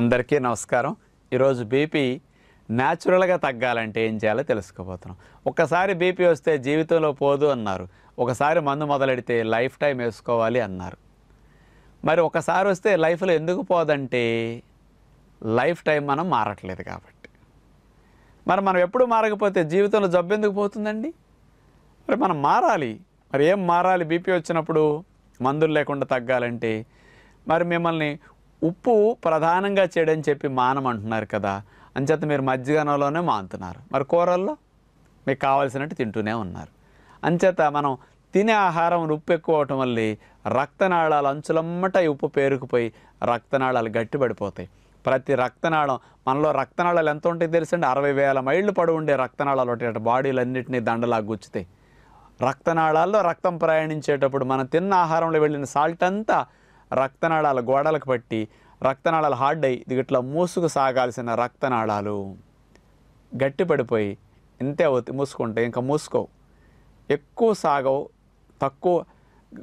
అందరికీ నమస్కారం. ఈరోజు బీపీ న్యాచురల్గా తగ్గాలంటే ఏం చేయాలో తెలుసుకోబోతున్నాం. ఒక్కసారి బీపీ వస్తే జీవితంలో పోదు అన్నారు. ఒకసారి మందు మొదలెడితే లైఫ్ టైం వేసుకోవాలి అన్నారు. మరి ఒకసారి వస్తే లైఫ్లో ఎందుకు పోదంటే లైఫ్ టైం మనం మారట్లేదు కాబట్టి. మరి మనం ఎప్పుడు మారకపోతే జీవితంలో జబ్బు ఎందుకు పోతుందండి? మరి మనం మారాలి. మరి ఏం మారాలి? బీపీ వచ్చినప్పుడు మందులు లేకుండా తగ్గాలంటే మరి మిమ్మల్ని ఉప్పు ప్రధానంగా చేయడని చెప్పి మానమంటున్నారు కదా. అంచేత మీరు మజ్జిగనంలోనే మానుతున్నారు మరి కూరల్లో? మీకు కావాల్సినట్టు తింటూనే ఉన్నారు. అంచేత మనం తినే ఆహారం ఉప్పు ఎక్కువ అవటం వల్ల రక్తనాళాలు అంచులమ్మట ఈ ఉప్పు పేరుకుపోయి రక్తనాళాలు గట్టిపడిపోతాయి. ప్రతి రక్తనాళం మనలో రక్తనాళాలు ఎంత ఉంటాయి తెలుసండి? అరవై వేల మైళ్ళు పడి ఉండే రక్తనాళాలు ఉంటాయి బాడీలన్నింటినీ దండలా గుచ్చుతాయి. రక్తనాళాల్లో రక్తం ప్రయాణించేటప్పుడు మనం తిన్న ఆహారంలో వెళ్ళిన సాల్ట్ అంతా రక్తనాళాల గోడలకు పట్టి రక్తనాళాలు హార్డ్ అయ్యి ఇది ఇట్లా మూసుకు సాగాల్సిన రక్తనాళాలు. గట్టిపడిపోయి ఇంతే అవుతాయి మూసుకుంటే ఇంకా మూసుకోవు. ఎక్కువ సాగవు తక్కువ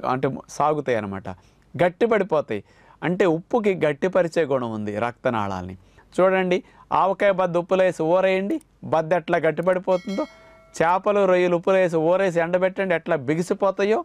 అంటే సాగుతాయి అన్నమాట. గట్టిపడిపోతాయి అంటే ఉప్పుకి గట్టిపరిచే గుణం ఉంది రక్తనాళాలని. చూడండి ఆవకాయ బద్ద ఉప్పులో వేసి ఊరేయండి. బద్ద ఎట్లా గట్టిపడిపోతుందో చేపలు రొయ్యలు ఉప్పులో వేసి ఊరేసి ఎండబెట్టండి ఎట్లా బిగిసిపోతాయో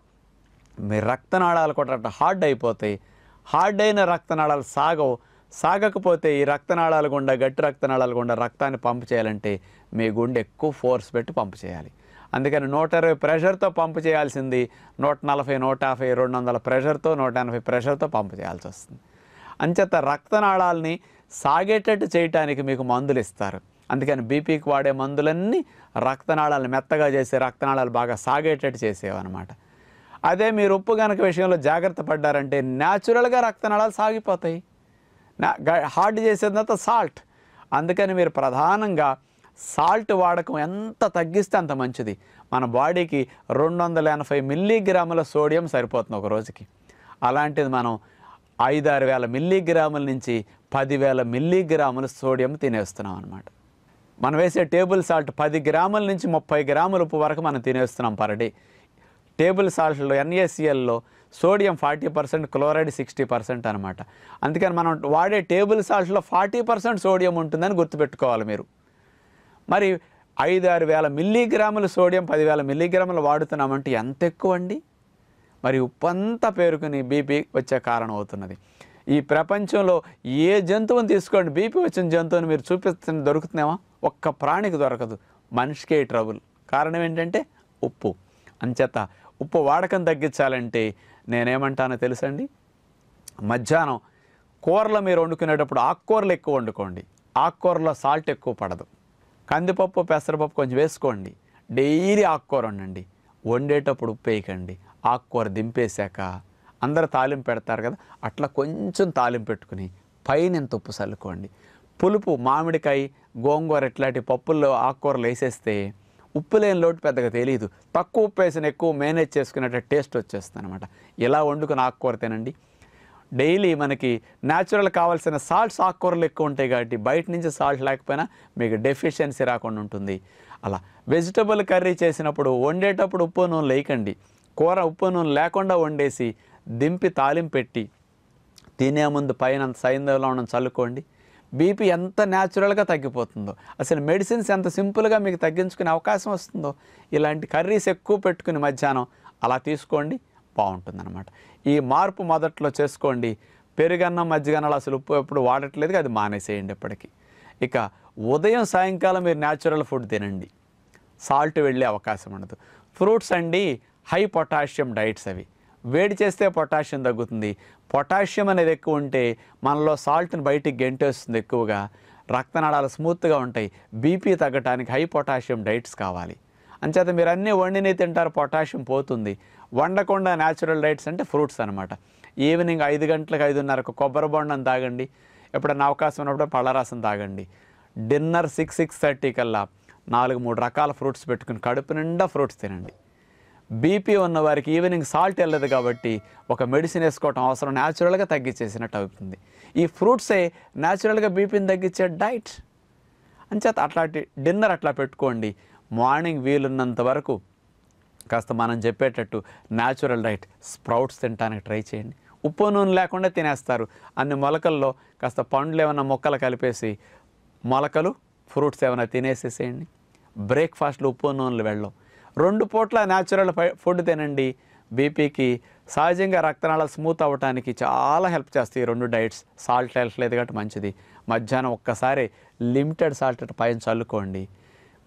మీ రక్తనాళాలు కూడా అట్లా హార్డ్ అయిపోతాయి. హార్డ్ అయిన రక్తనాళాలు సాగవు. సాగకపోతే ఈ రక్తనాళాలు గుండా గట్టి రక్తనాళాలు గుండా రక్తాన్ని పంపు చేయాలంటే మీ గుండె ఎక్కువ ఫోర్స్ పెట్టి పంపు చేయాలి. అందుకని నూట ఇరవై ప్రెషర్తో పంపు చేయాల్సింది నూట నలభై నూట యాభై రెండు వందల ప్రెషర్తో నూట ఎనభై ప్రెషర్తో పంపు చేయాల్సి వస్తుంది. అంచేత రక్తనాళాలని సాగేటట్టు చేయటానికి మీకు మందులు ఇస్తారు. అందుకని బీపీకి వాడే మందులన్నీ రక్తనాళాలు మెత్తగా చేసి రక్తనాళాలు బాగా సాగేటట్టు చేసేవన్నమాట. అదే మీరు ఉప్పు కనుక విషయంలో జాగ్రత్త పడ్డారంటే న్యాచురల్గా రక్తనాళాలు సాగిపోతాయి. హార్డ్ చేసేదంతా సాల్ట్. అందుకని మీరు ప్రధానంగా సాల్ట్ వాడకం ఎంత తగ్గిస్తే అంత మంచిది. మన బాడీకి రెండు వందల ఎనభై మిల్లీగ్రాముల సోడియం సరిపోతుంది ఒక రోజుకి. అలాంటిది మనం ఐదారు వేల మిల్లీగ్రాముల నుంచి పదివేల మిల్లీగ్రాముల సోడియం తినేస్తున్నాం అనమాట మనం వేసే టేబుల్ సాల్ట్ పది గ్రాముల నుంచి ముప్పై గ్రాముల ఉప్పు వరకు మనం తినేస్తున్నాం పర్ డే. టేబుల్ సాల్ట్లో ఎన్ఏసిఎల్లో sodium forty percent chloride sixty percent అనమాట అందుకని మనం వాడే టేబుల్ సాల్ట్లో ఫార్టీ పర్సెంట్ సోడియం ఉంటుందని గుర్తుపెట్టుకోవాలి మీరు. మరి ఐదు ఆరు వేల మిల్లీగ్రాములు సోడియం పదివేల మిల్లీగ్రాములు వాడుతున్నామంటే ఎంత ఎక్కువ అండి మరి ఉప్పు అంతా పేరుకుని బీపీ వచ్చే కారణం అవుతున్నది. ఈ ప్రపంచంలో ఏ జంతువుని తీసుకోండి బీపీ వచ్చిన జంతువుని మీరు చూపిస్తున్న దొరుకుతున్నామా ఒక్క ప్రాణికి దొరకదు. మనిషికే ట్రబుల్. కారణం ఏంటంటే ఉప్పు. అంచేత ఉప్పు వాడకం తగ్గించాలంటే నేనేమంటానో తెలుసండి? మధ్యాహ్నం కూరలు మీరు వండుకునేటప్పుడు ఆకుకూరలు ఎక్కువ వండుకోండి. ఆకుకూరలో సాల్ట్ ఎక్కువ పడదు. కందిపప్పు పెసరపప్పు కొంచెం వేసుకోండి. డైలీ ఆకుకూర వండండి. వండేటప్పుడు ఉప్పు వేయకండి. ఆకుకూర దింపేశాక అందరు తాలింపు పెడతారు కదా అట్లా కొంచెం తాలింపు పెట్టుకుని పైన ఇంత ఉప్పు చల్లుకోండి. పులుపు మామిడికాయ గోంగూర ఇట్లాంటి పప్పుల్లో ఆకుకూరలు వేసేస్తే ఉప్పు లేని లోటు పెద్దగా తెలియదు తక్కువ ఉప్పు వేసిన ఎక్కువ మేనేజ్ చేసుకునేట టేస్ట్ వచ్చేస్తుంది అనమాట ఇలా వండుకుని ఆకుకూర తినండి డైలీ మనకి న్యాచురల్ కావాల్సిన సాల్ట్స్ ఆకుకూరలు ఎక్కువ ఉంటాయి కాబట్టి బయట నుంచి సాల్ట్ లేకపోయినా మీకు డెఫిషియన్సీ రాకుండా ఉంటుంది. అలా వెజిటబుల్ కర్రీ చేసినప్పుడు వండేటప్పుడు ఉప్పు నూనె లేకండి కూర ఉప్పు నూనె లేకుండా వండేసి దింపి తాలింపు పెట్టి తినే ముందు పైన సైంధవలో ఉన్న చల్లుకోండి. బీపీ ఎంత న్యాచురల్గా తగ్గిపోతుందో. అసలు మెడిసిన్స్ ఎంత సింపుల్గా మీకు తగ్గించుకునే అవకాశం వస్తుందో. ఇలాంటి కర్రీస్ ఎక్కువ పెట్టుకుని మధ్యాహ్నం అలా తీసుకోండి బాగుంటుందన్నమాట. ఈ మార్పు మొదట్లో చేసుకోండి. పెరుగన్నం మజ్జిగన్నలు అసలు ఉప్పు ఎప్పుడు వాడట్లేదు అది మానేసేయండి ఎప్పటికీ ఇక ఉదయం సాయంకాలం మీరు న్యాచురల్ ఫుడ్ తినండి. సాల్ట్ వెళ్ళే అవకాశం ఉండదు. ఫ్రూట్స్ అండి హై పొటాషియం డైట్స్ అవి. వేడి చేస్తే పొటాషియం తగ్గుతుంది. పొటాషియం అనేది ఎక్కువ ఉంటే మనలో సాల్ట్ని బయటికి గెంటేస్తుంది ఎక్కువగా. రక్తనాళాలు స్మూత్గా ఉంటాయి. బీపీ తగ్గటానికి హై పొటాషియం డైట్స్ కావాలి. అంచేత మీరు అన్నీ వండినే తింటారు పొటాషియం పోతుంది. వండకుండా న్యాచురల్ డైట్స్ అంటే ఫ్రూట్స్ అనమాట ఈవినింగ్ ఐదు గంటలకు ఐదున్నరకు కొబ్బరి బొండం తాగండి. ఎప్పుడైనా అవకాశం ఉన్నప్పుడు పళ్ళరసం తాగండి. డిన్నర్ సిక్స్ సిక్స్ థర్టీ కల్లా నాలుగు మూడు రకాల ఫ్రూట్స్ పెట్టుకుని కడుపు నిండా ఫ్రూట్స్ తినండి. బీపీ ఉన్న వారికి ఈవినింగ్ సాల్ట్ వెళ్ళదు కాబట్టి ఒక మెడిసిన్ వేసుకోవటం అవసరం న్యాచురల్గా తగ్గించేసినట్టు అవుతుంది. ఈ ఫ్రూట్సే న్యాచురల్గా బీపీని తగ్గించే డైట్. అంచేత అట్లాంటి డిన్నర్ అట్లా పెట్టుకోండి. మార్నింగ్ వీలున్నంత వరకు కాస్త మనం చెప్పేటట్టు న్యాచురల్ డైట్ స్ప్రౌట్స్ తినడానికి ట్రై చేయండి. ఉప్పు నూనె లేకుండా తినేస్తారు. అన్ని మొలకల్లో కాస్త పండ్లు ఏమైనా మొక్కలు కలిపేసి మొలకలు ఫ్రూట్స్ ఏమైనా తినేసేసేయండి. బ్రేక్ఫాస్ట్లు ఉప్పు నూనెలు వెళ్ళం రెండు పూట్ల న్యాచురల్ ఫుడ్ తినండి. బీపీకి సహజంగా రక్తనాళాలు స్మూత్ అవ్వడానికి చాలా హెల్ప్ చేస్తాయి ఈ రెండు డైట్స్ సాల్ట్ వెళ్ళట్లేదు కాబట్టి మంచిది. మధ్యాహ్నం ఒక్కసారి లిమిటెడ్ సాల్ట్ పైన చల్లుకోండి.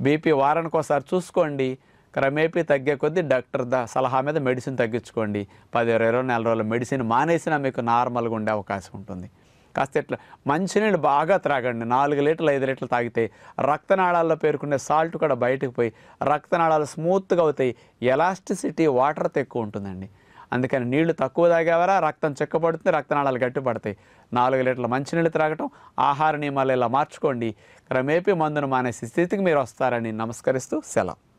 బీపీ వారానికి ఒకసారి చూసుకోండి. క్రమేపీ తగ్గే కొద్దీ డాక్టర్ ద సలహా మీద మెడిసిన్ తగ్గించుకోండి. పది ఇరవై నెల రోజుల మెడిసిన్ మానేసినా మీకు నార్మల్గా ఉండే అవకాశం ఉంటుంది. కాస్త ఇట్లా మంచినీళ్ళు బాగా త్రాగండి. నాలుగు లీటర్లు ఐదు లీటర్లు తాగితే రక్తనాళాల్లో పేరుకునే సాల్ట్ కూడా బయటకు పోయి రక్తనాళాలు స్మూత్గా అవుతాయి. ఎలాస్టిసిటీ వాటర్తో ఎక్కువ ఉంటుందండి. అందుకని నీళ్ళు తక్కువ తాగేవారా? రక్తం చెక్కబడుతుంది రక్తనాళాలు గట్టిపడతాయి. నాలుగు లీటర్ల మంచినీళ్ళు త్రాగటం ఆహార నియమాలు ఇలా మార్చుకోండి. క్రమేపీ మందును మానేసి స్థితికి మీరు వస్తారని నమస్కరిస్తూ సెలవు.